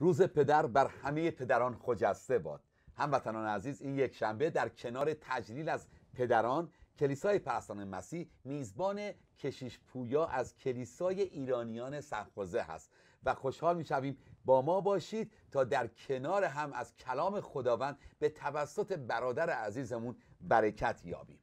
روز پدر بر همه پدران خجسته باد. هموطنان عزیز این یک شنبه در کنار تجلیل از پدران کلیسای پرستان مسیح میزبان کشیش پویا از کلیسای ایرانیان سرخوزه هست. و خوشحال می‌شویم با ما باشید تا در کنار هم از کلام خداوند به توسط برادر عزیزمون برکت یابیم.